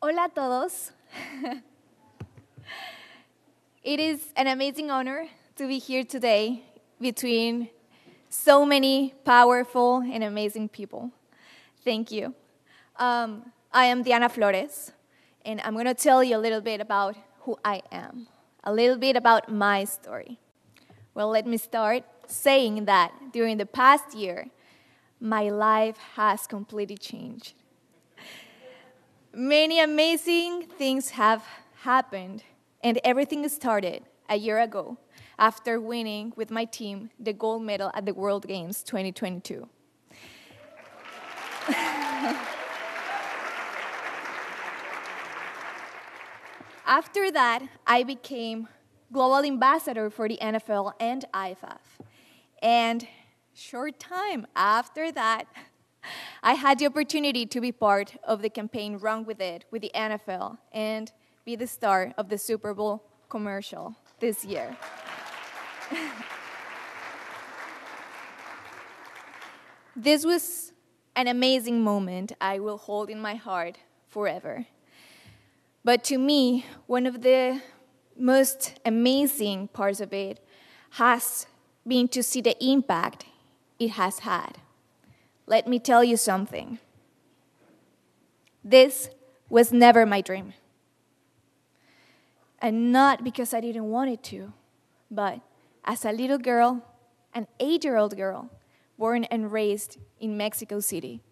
Hola a todos. it is an amazing honor to be here today between so many powerful and amazing people. Thank you. Um, I am Diana Flores, and I'm going to tell you a little bit about who I am, a little bit about my story. Well, let me start saying that during the past year, my life has completely changed. Many amazing things have happened, and everything started a year ago after winning with my team the gold medal at the World Games 2022. After that, I became global ambassador for the NFL and IFAF. And short time after that, I had the opportunity to be part of the campaign Run With It with the NFL and be the star of the Super Bowl commercial this year. this was an amazing moment I will hold in my heart forever. But to me, one of the most amazing parts of it has been to see the impact it has had. Let me tell you something. This was never my dream. And not because I didn't want it to, but as a little girl, an eight year old girl, born and raised in Mexico City,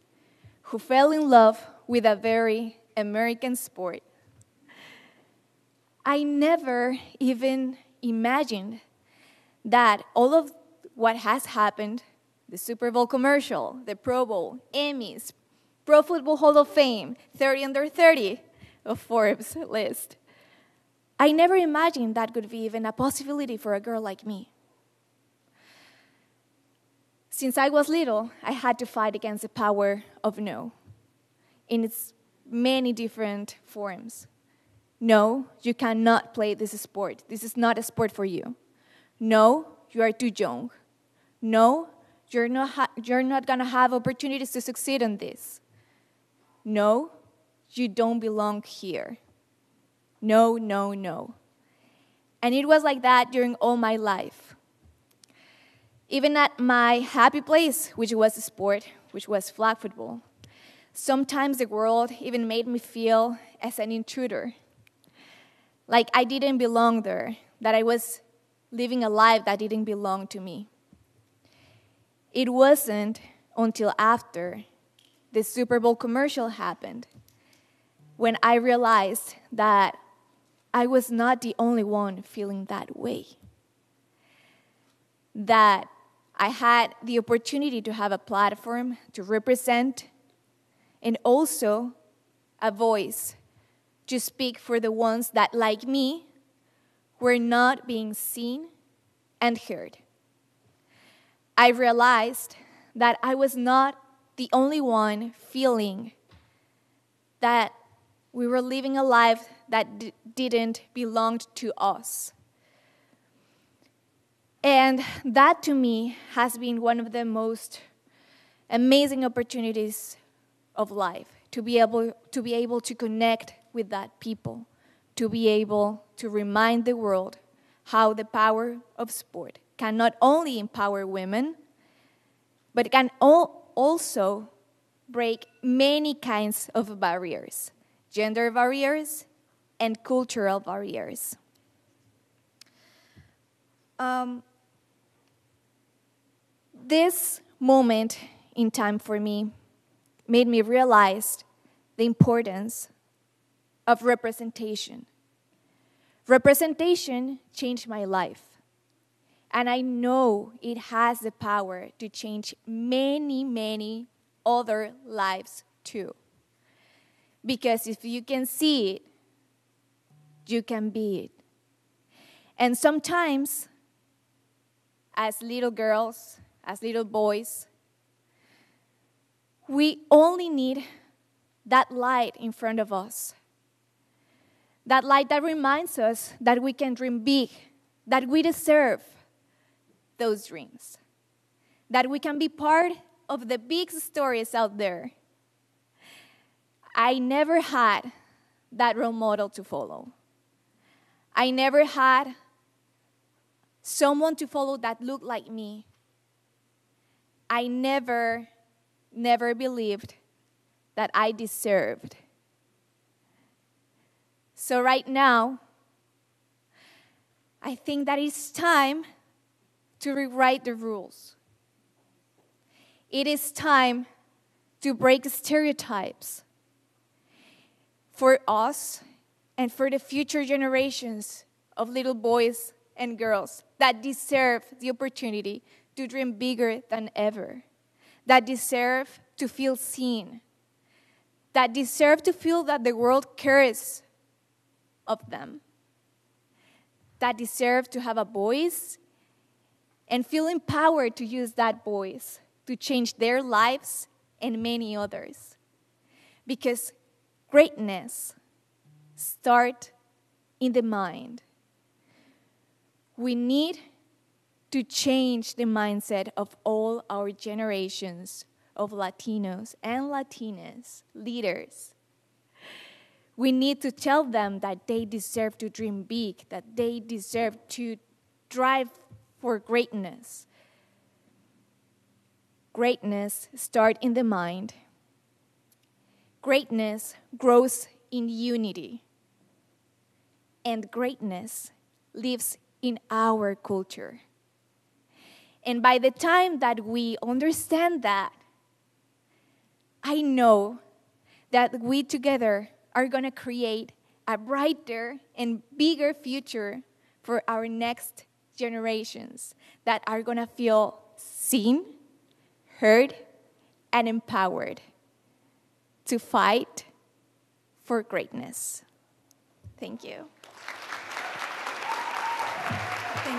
who fell in love with a very American sport I never even imagined that all of what has happened the Super Bowl commercial, the Pro Bowl, Emmys, Pro Football Hall of Fame, 30 under 30 of Forbes list. I never imagined that could be even a possibility for a girl like me. Since I was little, I had to fight against the power of no in its many different forms. No, you cannot play this sport. This is not a sport for you. No, you are too young. No, you're not, ha- you're not going to have opportunities to succeed in this. No, you don't belong here. No, no, no. And it was like that during all my life. Even at my happy place, which was a sport, which was flag football, sometimes the world even made me feel as an intruder like I didn't belong there, that I was living a life that didn't belong to me. It wasn't until after the Super Bowl commercial happened when I realized that I was not the only one feeling that way. That I had the opportunity to have a platform to represent and also a voice to speak for the ones that, like me, were not being seen and heard. I realized that I was not the only one feeling that we were living a life that d- didn't belong to us. And that to me has been one of the most amazing opportunities of life to be able to be able to connect with that people to be able to remind the world how the power of sport can not only empower women, but can also break many kinds of barriers gender barriers and cultural barriers. Um, this moment in time for me made me realize the importance of representation. Representation changed my life. And I know it has the power to change many, many other lives too. Because if you can see it, you can be it. And sometimes, as little girls, as little boys, we only need that light in front of us that light that reminds us that we can dream big, that we deserve those dreams, that we can be part of the big stories out there. I never had that role model to follow. I never had someone to follow that looked like me. I never, never believed that I deserved. So, right now, I think that it's time to rewrite the rules. It is time to break stereotypes for us and for the future generations of little boys and girls that deserve the opportunity to dream bigger than ever, that deserve to feel seen, that deserve to feel that the world cares of them, that deserve to have a voice and feel empowered to use that voice to change their lives and many others. Because greatness starts in the mind. We need to change the mindset of all our generations of Latinos and Latinas leaders. We need to tell them that they deserve to dream big, that they deserve to drive for greatness. Greatness starts in the mind. Greatness grows in unity. And greatness lives in our culture. And by the time that we understand that, I know that we together are going to create a brighter and bigger future for our next generations that are going to feel seen, heard, and empowered to fight for greatness. Thank you.